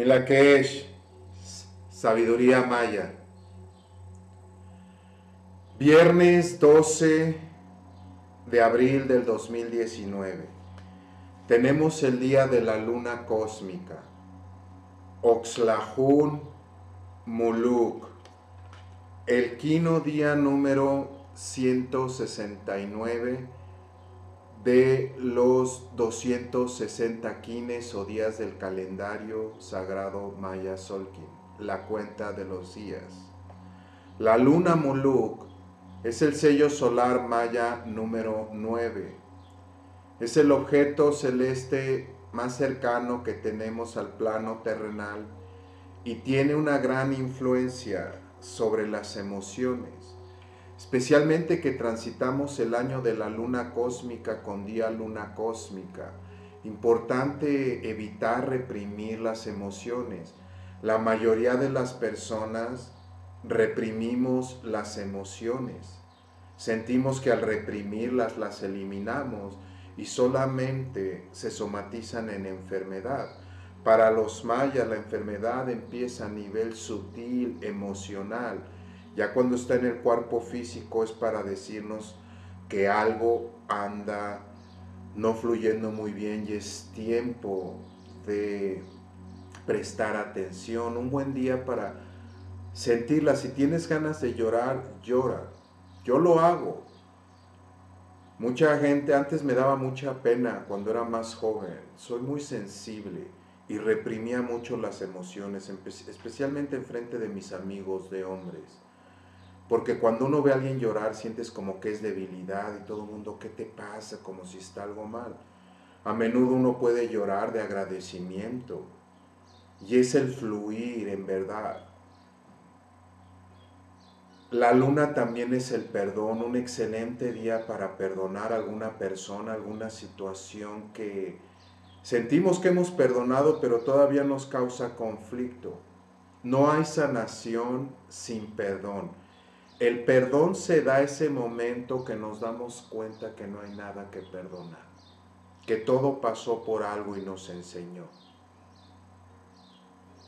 en la que es sabiduría maya. Viernes 12 de abril del 2019. Tenemos el día de la luna cósmica. Oxlahun Muluk. El quino día número 169 de los 260 quines o días del calendario sagrado Maya Solkin, la cuenta de los días. La luna Muluk es el sello solar Maya número 9. Es el objeto celeste más cercano que tenemos al plano terrenal y tiene una gran influencia sobre las emociones especialmente que transitamos el año de la luna cósmica con día luna cósmica. Importante evitar reprimir las emociones. La mayoría de las personas reprimimos las emociones. Sentimos que al reprimirlas las eliminamos y solamente se somatizan en enfermedad. Para los mayas la enfermedad empieza a nivel sutil, emocional ya cuando está en el cuerpo físico es para decirnos que algo anda no fluyendo muy bien y es tiempo de prestar atención. Un buen día para sentirla. Si tienes ganas de llorar, llora. Yo lo hago. Mucha gente antes me daba mucha pena cuando era más joven. Soy muy sensible y reprimía mucho las emociones, especialmente en frente de mis amigos de hombres. Porque cuando uno ve a alguien llorar, sientes como que es debilidad y todo el mundo, ¿qué te pasa? Como si está algo mal. A menudo uno puede llorar de agradecimiento. Y es el fluir, en verdad. La luna también es el perdón, un excelente día para perdonar a alguna persona, alguna situación que sentimos que hemos perdonado, pero todavía nos causa conflicto. No hay sanación sin perdón. El perdón se da ese momento que nos damos cuenta que no hay nada que perdonar, que todo pasó por algo y nos enseñó.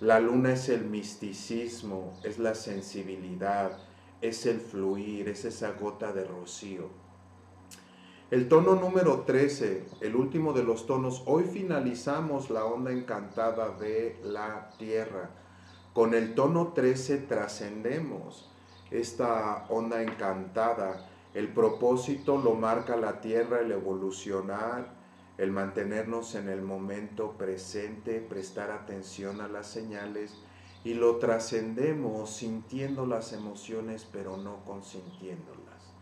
La luna es el misticismo, es la sensibilidad, es el fluir, es esa gota de rocío. El tono número 13, el último de los tonos, hoy finalizamos la onda encantada de la tierra. Con el tono 13 trascendemos esta onda encantada. El propósito lo marca la tierra, el evolucionar, el mantenernos en el momento presente, prestar atención a las señales y lo trascendemos sintiendo las emociones pero no consintiéndolas.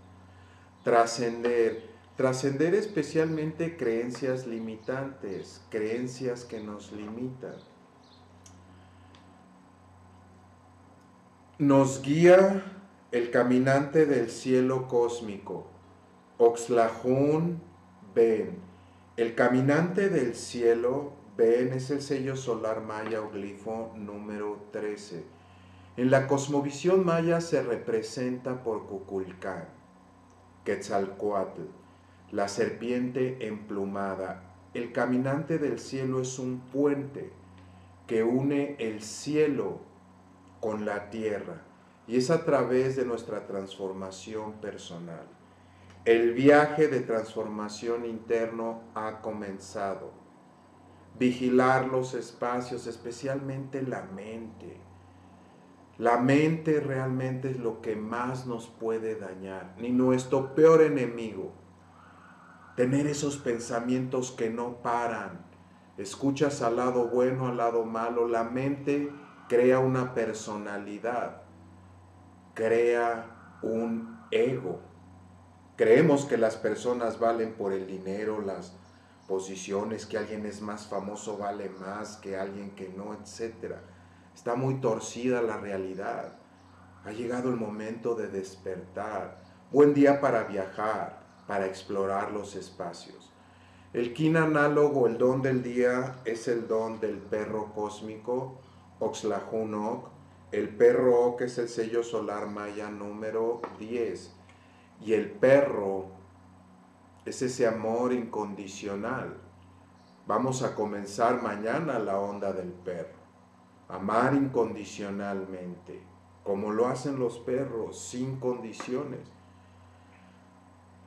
Trascender, trascender especialmente creencias limitantes, creencias que nos limitan. Nos guía el caminante del cielo cósmico, Oxlahun Ben. El caminante del cielo, Ben, es el sello solar maya o glifo número 13. En la cosmovisión maya se representa por Cuculcán, Quetzalcoatl, la serpiente emplumada. El caminante del cielo es un puente que une el cielo con la tierra y es a través de nuestra transformación personal. El viaje de transformación interno ha comenzado. Vigilar los espacios, especialmente la mente. La mente realmente es lo que más nos puede dañar, ni nuestro peor enemigo. Tener esos pensamientos que no paran. Escuchas al lado bueno, al lado malo. La mente crea una personalidad crea un ego. Creemos que las personas valen por el dinero, las posiciones, que alguien es más famoso vale más que alguien que no, etc. Está muy torcida la realidad. Ha llegado el momento de despertar. Buen día para viajar, para explorar los espacios. El kin análogo, el don del día, es el don del perro cósmico, Oxlahunok, el perro que es el sello solar maya número 10. Y el perro es ese amor incondicional. Vamos a comenzar mañana la onda del perro. amar incondicionalmente, como lo hacen los perros, sin condiciones.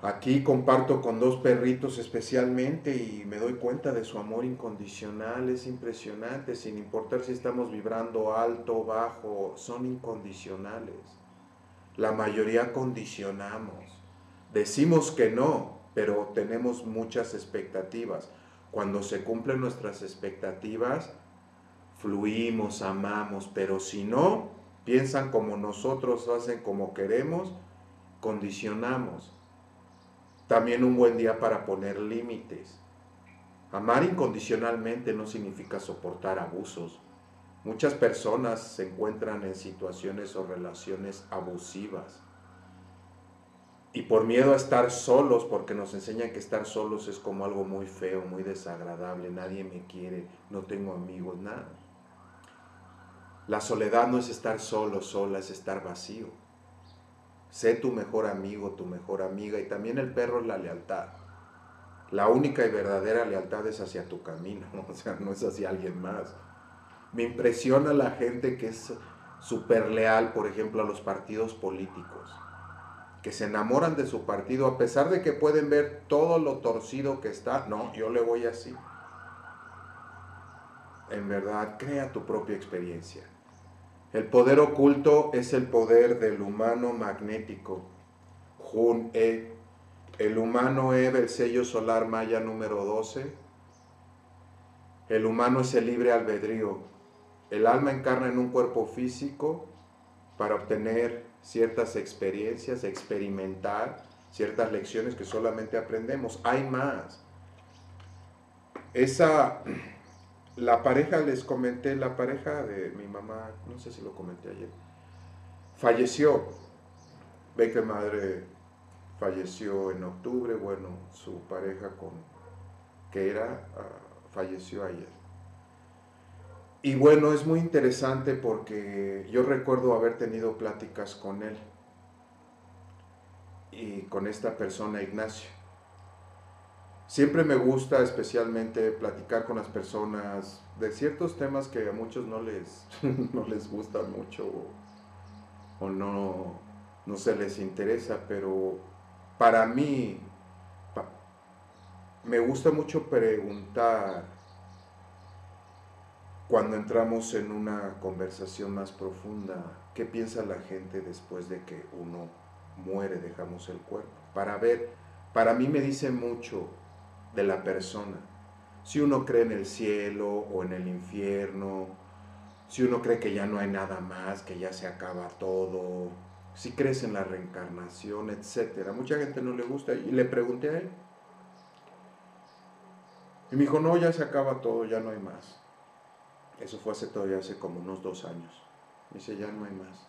Aquí comparto con dos perritos especialmente y me doy cuenta de su amor incondicional, es impresionante, sin importar si estamos vibrando alto, bajo, son incondicionales. La mayoría condicionamos. Decimos que no, pero tenemos muchas expectativas. Cuando se cumplen nuestras expectativas, fluimos, amamos, pero si no, piensan como nosotros, hacen como queremos, condicionamos también un buen día para poner límites. Amar incondicionalmente no significa soportar abusos. Muchas personas se encuentran en situaciones o relaciones abusivas. Y por miedo a estar solos, porque nos enseñan que estar solos es como algo muy feo, muy desagradable, nadie me quiere, no tengo amigos, nada. La soledad no es estar solo, sola, es estar vacío. Sé tu mejor amigo, tu mejor amiga. Y también el perro es la lealtad. La única y verdadera lealtad es hacia tu camino, o sea, no es hacia alguien más. Me impresiona la gente que es súper leal, por ejemplo, a los partidos políticos, que se enamoran de su partido a pesar de que pueden ver todo lo torcido que está. No, yo le voy así. En verdad, crea tu propia experiencia. El poder oculto es el poder del humano magnético. Jun E. El humano E del sello solar maya número 12. El humano es el libre albedrío. El alma encarna en un cuerpo físico para obtener ciertas experiencias, experimentar ciertas lecciones que solamente aprendemos. Hay más. Esa la pareja, les comenté, la pareja de mi mamá, no sé si lo comenté ayer, falleció. Ve que madre falleció en octubre, bueno, su pareja con que era ah, falleció ayer. Y bueno, es muy interesante porque yo recuerdo haber tenido pláticas con él y con esta persona, Ignacio. Siempre me gusta especialmente platicar con las personas de ciertos temas que a muchos no les, no les gustan mucho o, no, no se les interesa, pero para mí me gusta mucho preguntar cuando entramos en una conversación más profunda, ¿qué piensa la gente después de que uno muere, dejamos el cuerpo? Para ver, para mí me dice mucho de la persona. Si uno cree en el cielo o en el infierno, si uno cree que ya no hay nada más, que ya se acaba todo, si crees en la reencarnación, etc. Mucha gente no le gusta y le pregunté a él. Y me dijo, no, ya se acaba todo, ya no hay más. Eso fue hace todavía hace como unos dos años. Dice, ya no hay más.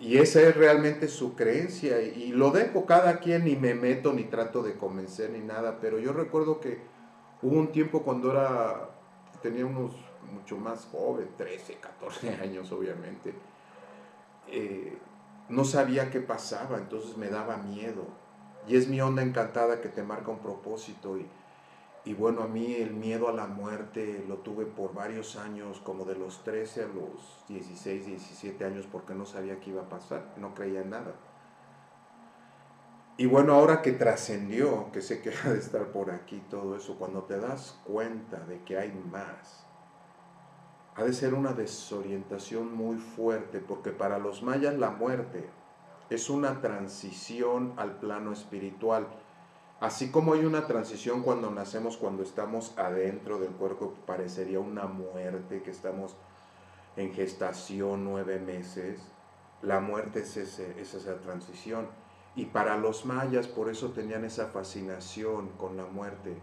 Y esa es realmente su creencia. Y lo dejo cada quien, ni me meto, ni trato de convencer, ni nada. Pero yo recuerdo que hubo un tiempo cuando era, tenía unos mucho más joven, 13, 14 años obviamente. Eh, no sabía qué pasaba, entonces me daba miedo. Y es mi onda encantada que te marca un propósito y y bueno, a mí el miedo a la muerte lo tuve por varios años, como de los 13 a los 16, 17 años, porque no sabía qué iba a pasar, no creía en nada. Y bueno, ahora que trascendió, que sé que ha de estar por aquí todo eso, cuando te das cuenta de que hay más, ha de ser una desorientación muy fuerte, porque para los mayas la muerte es una transición al plano espiritual Así como hay una transición cuando nacemos, cuando estamos adentro del cuerpo, parecería una muerte, que estamos en gestación nueve meses, la muerte es, esa transición. Y para los mayas por eso tenían esa fascinación con la muerte,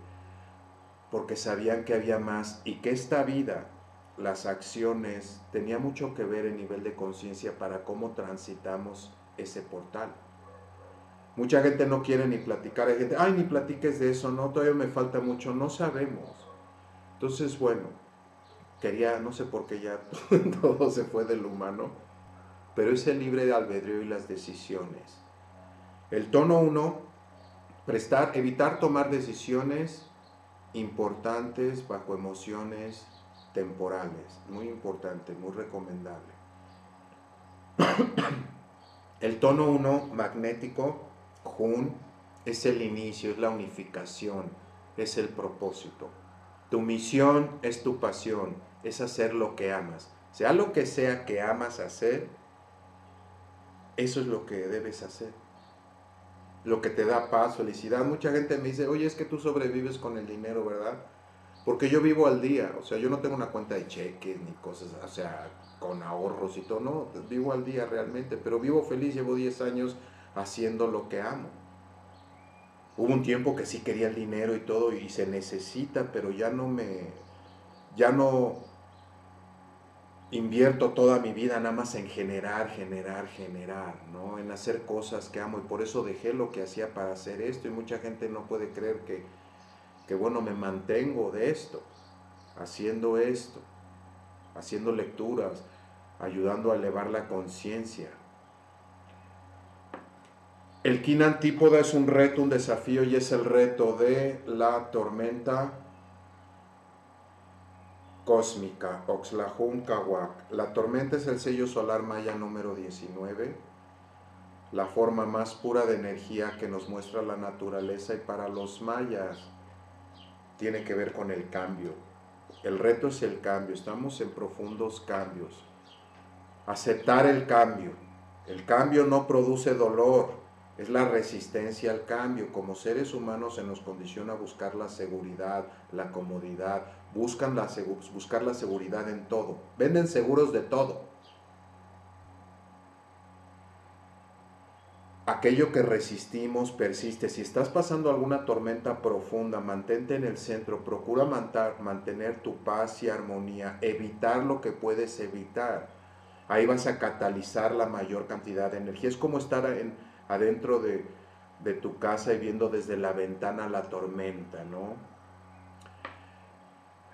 porque sabían que había más y que esta vida, las acciones, tenía mucho que ver en nivel de conciencia para cómo transitamos ese portal. Mucha gente no quiere ni platicar, hay gente, ay, ni platiques de eso, no, todavía me falta mucho, no sabemos. Entonces, bueno, quería, no sé por qué ya todo se fue del humano, pero es el libre de albedrío y las decisiones. El tono uno, prestar, evitar tomar decisiones importantes bajo emociones temporales. Muy importante, muy recomendable. El tono 1 magnético, Jun, es el inicio, es la unificación, es el propósito. Tu misión es tu pasión, es hacer lo que amas. Sea lo que sea que amas hacer, eso es lo que debes hacer. Lo que te da paz, felicidad. Mucha gente me dice, oye, es que tú sobrevives con el dinero, ¿verdad? Porque yo vivo al día, o sea, yo no tengo una cuenta de cheques ni cosas, o sea, con ahorros y todo, no, vivo al día realmente, pero vivo feliz, llevo 10 años haciendo lo que amo. Hubo un tiempo que sí quería el dinero y todo y se necesita, pero ya no me, ya no invierto toda mi vida nada más en generar, generar, generar, ¿no? En hacer cosas que amo y por eso dejé lo que hacía para hacer esto y mucha gente no puede creer que, que bueno, me mantengo de esto, haciendo esto, haciendo lecturas, ayudando a elevar la conciencia. El Kin Antípoda es un reto, un desafío y es el reto de la tormenta cósmica, Oxlahun Kawak. La tormenta es el sello solar maya número 19, la forma más pura de energía que nos muestra la naturaleza y para los mayas tiene que ver con el cambio. El reto es el cambio, estamos en profundos cambios. Aceptar el cambio. El cambio no produce dolor, es la resistencia al cambio. Como seres humanos se nos condiciona a buscar la seguridad, la comodidad, buscan la, buscar la seguridad en todo. Venden seguros de todo. aquello que resistimos persiste. Si estás pasando alguna tormenta profunda, mantente en el centro, procura mantener tu paz y armonía, evitar lo que puedes evitar. Ahí vas a catalizar la mayor cantidad de energía. Es como estar en, adentro de, de tu casa y viendo desde la ventana la tormenta, ¿no?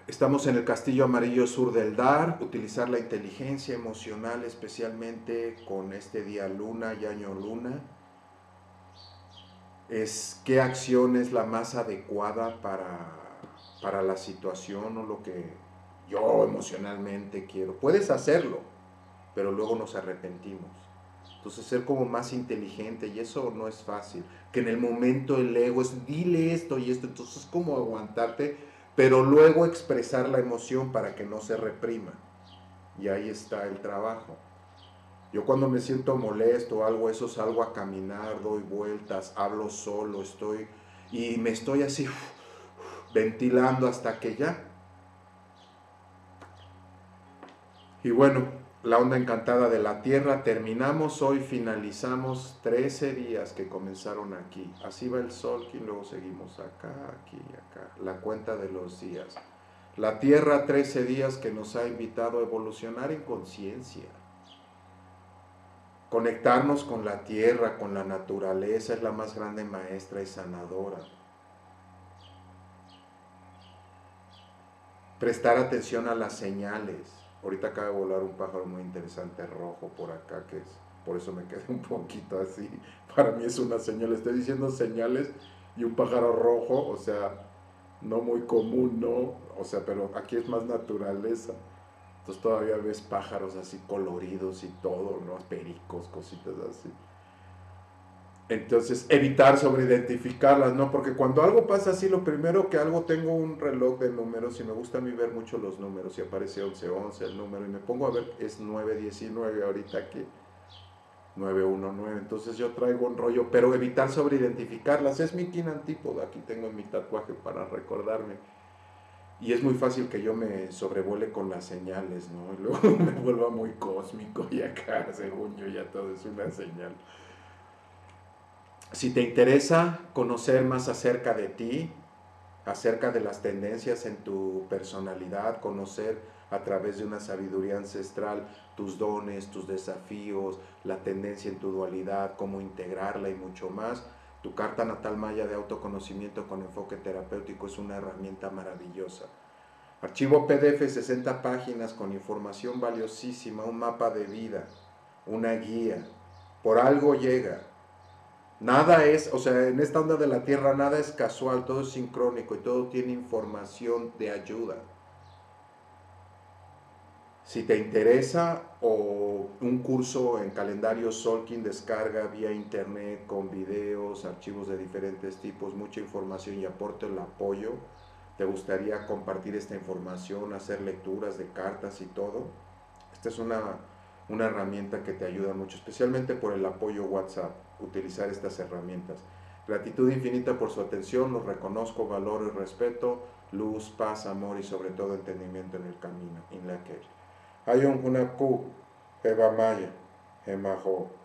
Estamos en el Castillo Amarillo Sur del Dar, utilizar la inteligencia emocional especialmente con este día luna y año luna es qué acción es la más adecuada para, para la situación o lo que yo emocionalmente quiero. Puedes hacerlo, pero luego nos arrepentimos. Entonces ser como más inteligente y eso no es fácil. Que en el momento el ego es dile esto y esto, entonces es como aguantarte, pero luego expresar la emoción para que no se reprima. Y ahí está el trabajo. Yo cuando me siento molesto o algo, eso salgo a caminar, doy vueltas, hablo solo, estoy y me estoy así ventilando hasta que ya. Y bueno, la onda encantada de la tierra, terminamos hoy, finalizamos 13 días que comenzaron aquí. Así va el sol, y luego seguimos acá, aquí, acá. La cuenta de los días. La tierra, 13 días que nos ha invitado a evolucionar en conciencia Conectarnos con la tierra, con la naturaleza, es la más grande maestra y sanadora. Prestar atención a las señales. Ahorita acaba de volar un pájaro muy interesante rojo por acá, que es, por eso me quedé un poquito así. Para mí es una señal, estoy diciendo señales y un pájaro rojo, o sea, no muy común, ¿no? O sea, pero aquí es más naturaleza. Entonces todavía ves pájaros así coloridos y todo, ¿no? Pericos, cositas así. Entonces, evitar sobreidentificarlas, ¿no? Porque cuando algo pasa así, lo primero que algo tengo un reloj de números y me gusta a mí ver mucho los números y aparece 1111 el número y me pongo a ver, es 919 ahorita aquí, 919, entonces yo traigo un rollo, pero evitar sobreidentificarlas, es mi kin antípoda, aquí tengo mi tatuaje para recordarme y es muy fácil que yo me sobrevuele con las señales, ¿no? Y luego me vuelva muy cósmico y acá, según yo, ya todo es una señal. Si te interesa conocer más acerca de ti, acerca de las tendencias en tu personalidad, conocer a través de una sabiduría ancestral tus dones, tus desafíos, la tendencia en tu dualidad, cómo integrarla y mucho más, tu carta natal maya de autoconocimiento con enfoque terapéutico es una herramienta maravillosa. Archivo PDF 60 páginas con información valiosísima, un mapa de vida, una guía. Por algo llega. Nada es, o sea, en esta onda de la Tierra nada es casual, todo es sincrónico y todo tiene información de ayuda. Si te interesa o un curso en calendario Solkin, descarga vía internet con videos, archivos de diferentes tipos, mucha información y aporte el apoyo, te gustaría compartir esta información, hacer lecturas de cartas y todo, esta es una, una herramienta que te ayuda mucho, especialmente por el apoyo WhatsApp, utilizar estas herramientas. Gratitud infinita por su atención, los reconozco, valoro y respeto, luz, paz, amor y sobre todo entendimiento en el camino. In la que. Ayon Hunaku, Eva Maya, Emajo.